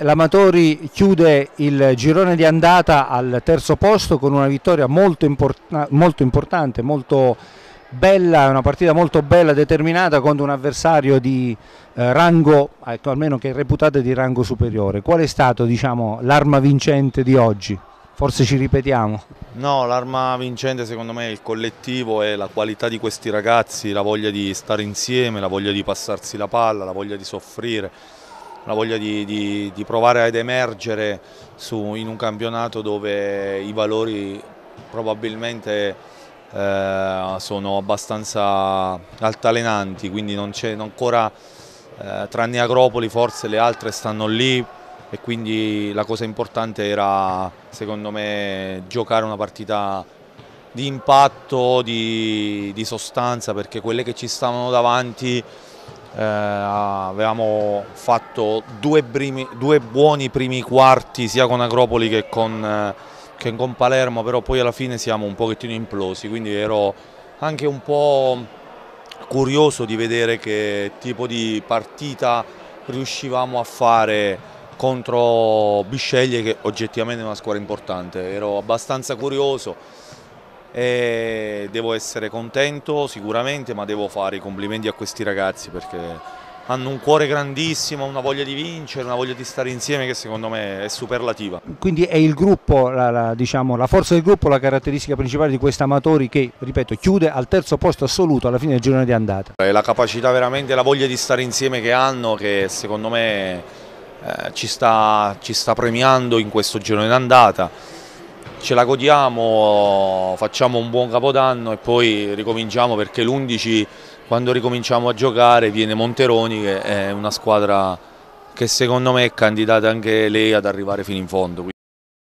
L'Amatori chiude il girone di andata al terzo posto con una vittoria molto, import molto importante, molto bella, una partita molto bella, determinata contro un avversario di eh, rango, ecco, almeno che reputate di rango superiore. Qual è stato diciamo, l'arma vincente di oggi? Forse ci ripetiamo. No, l'arma vincente secondo me è il collettivo e la qualità di questi ragazzi, la voglia di stare insieme, la voglia di passarsi la palla, la voglia di soffrire la voglia di, di, di provare ad emergere su, in un campionato dove i valori probabilmente eh, sono abbastanza altalenanti, quindi non c'è ancora, eh, tranne Agropoli forse le altre stanno lì e quindi la cosa importante era secondo me giocare una partita di impatto, di, di sostanza perché quelle che ci stavano davanti eh, avevamo fatto due, primi, due, buoni primi quarti sia con Agropoli che con, eh, che con Palermo, però poi alla fine siamo un pochettino implosi, quindi ero anche un po' curioso di vedere che tipo di partita riuscivamo a fare contro Bisceglie che oggettivamente è una squadra importante, ero abbastanza curioso e devo essere contento sicuramente ma devo fare i complimenti a questi ragazzi perché hanno un cuore grandissimo, una voglia di vincere, una voglia di stare insieme che secondo me è superlativa. Quindi è il gruppo, la, la, diciamo, la forza del gruppo la caratteristica principale di questi amatori che, ripeto, chiude al terzo posto assoluto alla fine del girone di andata. È la capacità veramente, la voglia di stare insieme che hanno che secondo me eh, ci, sta, ci sta premiando in questo girone di andata ce la godiamo, facciamo un buon capodanno e poi ricominciamo perché l'11 quando ricominciamo a giocare viene Monteroni che è una squadra che secondo me è candidata anche lei ad arrivare fino in fondo.